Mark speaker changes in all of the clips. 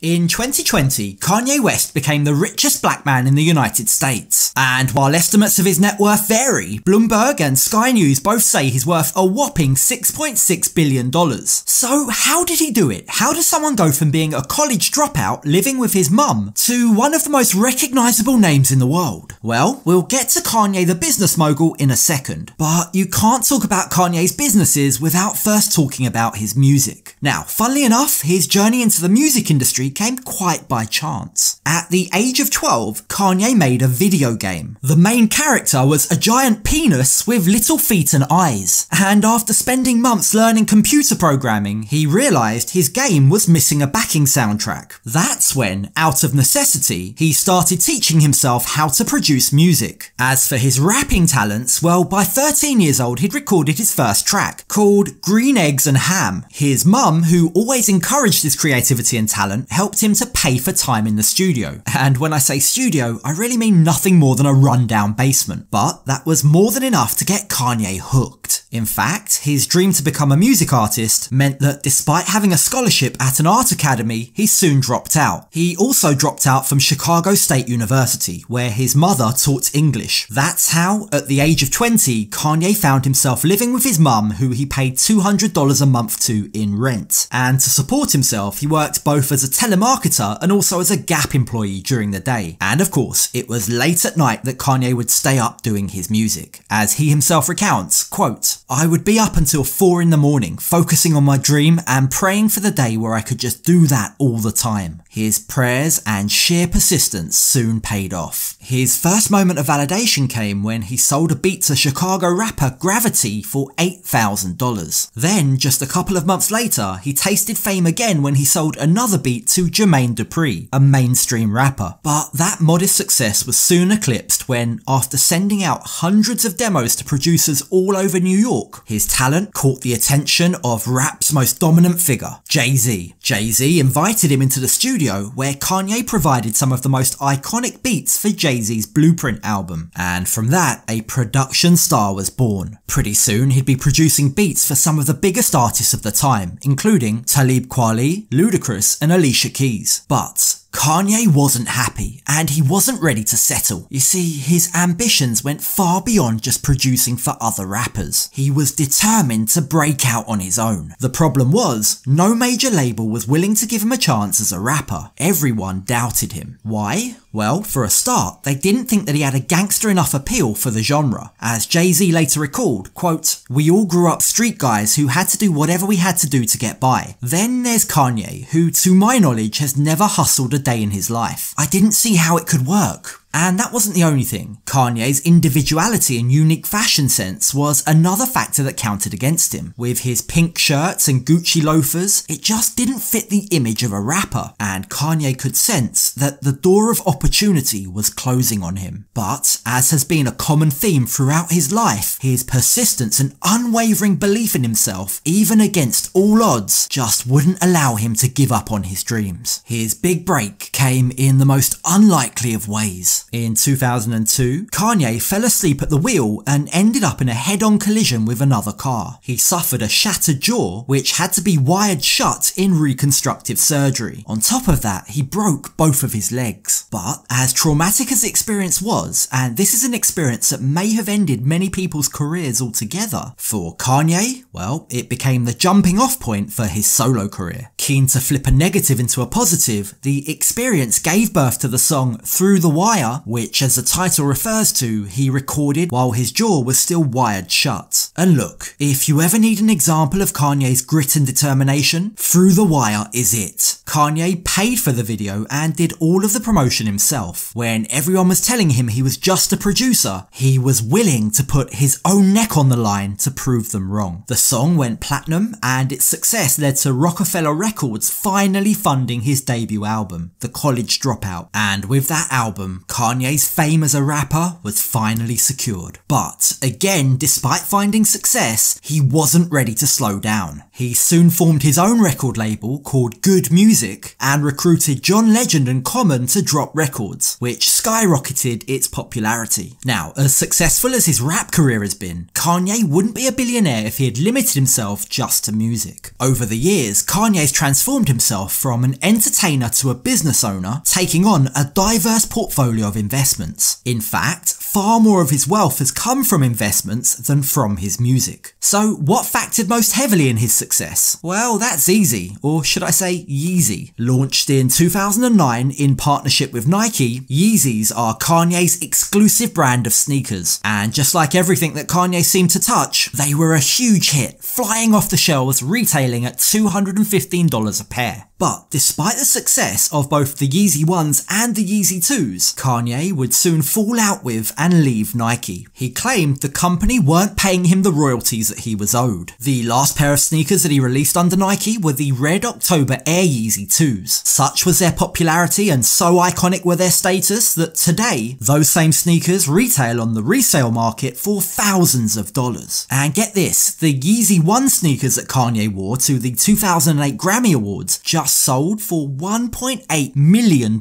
Speaker 1: In 2020, Kanye West became the richest black man in the United States. And while estimates of his net worth vary, Bloomberg and Sky News both say he's worth a whopping $6.6 billion. So how did he do it? How does someone go from being a college dropout living with his mum to one of the most recognisable names in the world? Well, we'll get to Kanye the business mogul in a second, but you can't talk about Kanye's businesses without first talking about his music. Now, funnily enough, his journey into the music industry came quite by chance. At the age of 12, Kanye made a video game. The main character was a giant penis with little feet and eyes, and after spending months learning computer programming, he realised his game was missing a backing soundtrack. That's when, out of necessity, he started teaching himself how to produce music. As for his rapping talents, well, by 13 years old he'd recorded his first track, called Green Eggs and Ham. His mum, who always encouraged his creativity and talent, helped him to pay for time in the studio. And when I say studio, I really mean nothing more than a rundown basement. But that was more than enough to get Kanye hooked. In fact, his dream to become a music artist meant that despite having a scholarship at an art academy, he soon dropped out. He also dropped out from Chicago State University, where his mother taught English. That's how, at the age of 20, Kanye found himself living with his mum, who he paid $200 a month to in rent. And to support himself, he worked both as a telemarketer and also as a Gap employee during the day. And of course, it was late at night that Kanye would stay up doing his music. As he himself recounts, quote, I would be up until 4 in the morning, focusing on my dream and praying for the day where I could just do that all the time. His prayers and sheer persistence soon paid off. His first moment of validation came when he sold a beat to Chicago rapper Gravity for $8,000. Then, just a couple of months later, he tasted fame again when he sold another beat to Jermaine Dupri, a mainstream rapper. But that modest success was soon eclipsed when, after sending out hundreds of demos to producers all over New York, his talent caught the attention of rap's most dominant figure, Jay-Z. Jay-Z invited him into the studio where Kanye provided some of the most iconic beats for Jay-Z's Blueprint album. And from that, a production star was born. Pretty soon, he'd be producing beats for some of the biggest artists of the time, including Talib Kweli, Ludacris, and Alicia Keys. But Kanye wasn't happy and he wasn't ready to settle. You see, his ambitions went far beyond just producing for other rappers. He was determined to break out on his own. The problem was, no major label was willing to give him a chance as a rapper. Everyone doubted him. Why? Well, for a start, they didn't think that he had a gangster enough appeal for the genre. As Jay-Z later recalled, quote, We all grew up street guys who had to do whatever we had to do to get by. Then there's Kanye, who to my knowledge has never hustled a day in his life. I didn't see how it could work. And that wasn't the only thing. Kanye's individuality and unique fashion sense was another factor that counted against him. With his pink shirts and Gucci loafers, it just didn't fit the image of a rapper, and Kanye could sense that the door of opportunity was closing on him. But, as has been a common theme throughout his life, his persistence and unwavering belief in himself, even against all odds, just wouldn't allow him to give up on his dreams. His big break came in the most unlikely of ways. In 2002, Kanye fell asleep at the wheel and ended up in a head-on collision with another car. He suffered a shattered jaw, which had to be wired shut in reconstructive surgery. On top of that, he broke both of his legs. But as traumatic as the experience was, and this is an experience that may have ended many people's careers altogether, for Kanye, well, it became the jumping off point for his solo career. Keen to flip a negative into a positive, the experience gave birth to the song Through the Wire, which as the title refers to, he recorded while his jaw was still wired shut. And look, if you ever need an example of Kanye's grit and determination, Through the Wire is it. Kanye paid for the video and did all of the promotion himself. When everyone was telling him he was just a producer, he was willing to put his own neck on the line to prove them wrong. The song went platinum and its success led to Roc-A-Fella Records finally funding his debut album. The college dropout, and with that album, Kanye's fame as a rapper was finally secured. But again, despite finding success, he wasn't ready to slow down. He soon formed his own record label called Good Music and recruited John Legend and Common to drop records, which skyrocketed its popularity. Now, as successful as his rap career has been, Kanye wouldn't be a billionaire if he had limited himself just to music. Over the years, Kanye's transformed himself from an entertainer to a business owner, taking on a diverse portfolio of investments. In fact, far more of his wealth has come from investments than from his music. So, what factored most heavily in his success? Well, that's easy, or should I say Yeezy. Launched in 2009 in partnership with Nike, Yeezys are Kanye's exclusive brand of sneakers, and just like everything that Kanye seemed to touch, they were a huge hit, flying off the shelves retailing at $215 a pair. But despite the success of both the Yeezy 1s and the Yeezy 2s, Kanye would soon fall out with and leave Nike. He claimed the company weren't paying him the royalties that he was owed. The last pair of sneakers that he released under Nike were the Red October Air Yeezy 2s. Such was their popularity and so iconic were their status that today, those same sneakers retail on the resale market for thousands of dollars. And get this, the Yeezy 1 sneakers that Kanye wore to the 2008 Grammy Awards just sold for $1.8 million.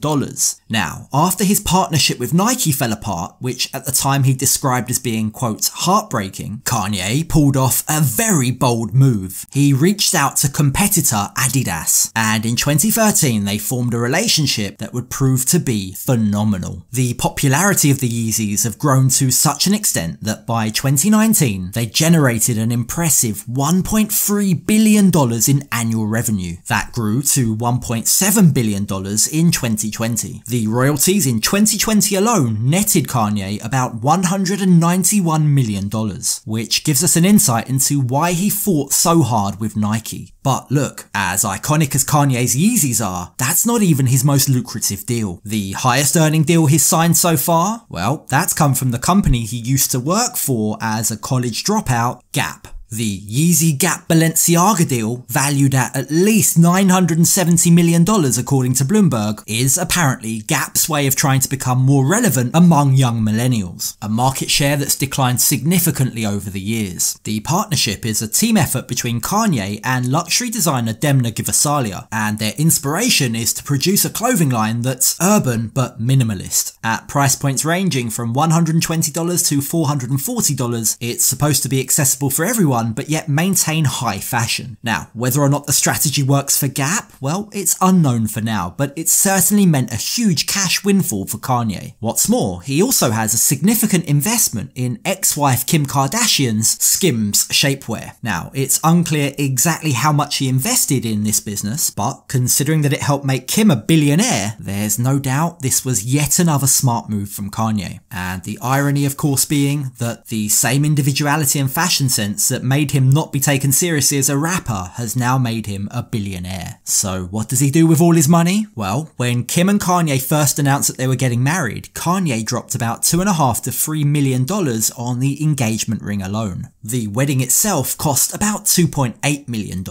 Speaker 1: Now, after his partnership with Nike fell apart, which at the time he described as being, quote, heartbreaking, Kanye pulled off a very bold move. He reached out to competitor Adidas, and in 2013 they formed a relationship that would prove to be phenomenal. The popularity of the Yeezys have grown to such an extent that by 2019 they generated an impressive $1.3 billion in annual revenue. That grew to $1.7 billion in 2020. The royalties in 2020 alone netted Kanye about $191 million, which gives us an insight into why he fought so hard with Nike. But look, as iconic as Kanye's Yeezys are, that's not even his most lucrative deal. The highest earning deal he's signed so far? Well, that's come from the company he used to work for as a college dropout, Gap. The Yeezy Gap Balenciaga deal, valued at at least $970 million according to Bloomberg, is apparently Gap's way of trying to become more relevant among young millennials, a market share that's declined significantly over the years. The partnership is a team effort between Kanye and luxury designer Demna Gvasalia, and their inspiration is to produce a clothing line that's urban but minimalist. At price points ranging from $120 to $440, it's supposed to be accessible for everyone but yet maintain high fashion. Now, whether or not the strategy works for Gap, well, it's unknown for now, but it certainly meant a huge cash windfall for Kanye. What's more, he also has a significant investment in ex-wife Kim Kardashian's Skims shapewear. Now, it's unclear exactly how much he invested in this business, but considering that it helped make Kim a billionaire, there's no doubt this was yet another smart move from Kanye. And the irony, of course, being that the same individuality and fashion sense that made him not be taken seriously as a rapper has now made him a billionaire. So what does he do with all his money? Well, when Kim and Kanye first announced that they were getting married, Kanye dropped about two and a half to three million dollars on the engagement ring alone. The wedding itself cost about $2.8 million,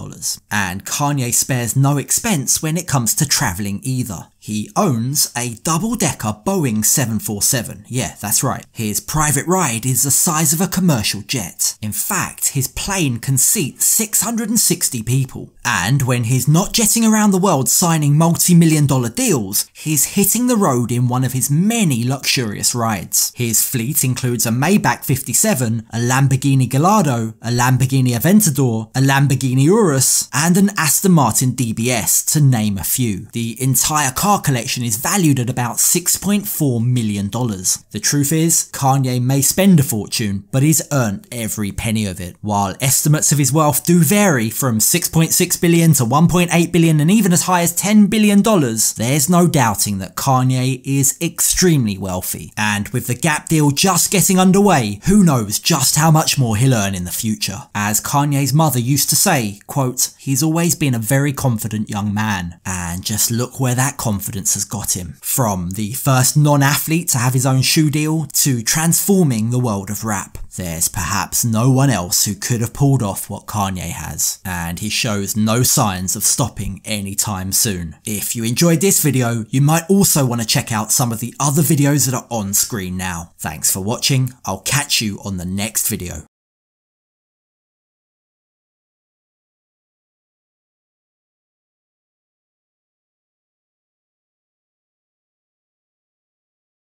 Speaker 1: and Kanye spares no expense when it comes to travelling either. He owns a double-decker Boeing 747. Yeah, that's right. His private ride is the size of a commercial jet. In fact, his plane can seat 660 people. And when he's not jetting around the world signing multi-million dollar deals, he's hitting the road in one of his many luxurious rides. His fleet includes a Maybach 57, a Lamborghini Gallardo, a Lamborghini Aventador, a Lamborghini Urus, and an Aston Martin DBS, to name a few. The entire car car collection is valued at about $6.4 million. The truth is, Kanye may spend a fortune, but he's earned every penny of it. While estimates of his wealth do vary from 6.6 billion to 1.8 billion and even as high as 10 billion dollars, there's no doubting that Kanye is extremely wealthy. And with the Gap deal just getting underway, who knows just how much more he'll earn in the future. As Kanye's mother used to say, quote, he's always been a very confident young man. And just look where that confidence confidence has got him. From the first non-athlete to have his own shoe deal to transforming the world of rap. There's perhaps no one else who could have pulled off what Kanye has, and he shows no signs of stopping anytime soon. If you enjoyed this video, you might also want to check out some of the other videos that are on screen now. Thanks for watching, I'll catch you on the next video.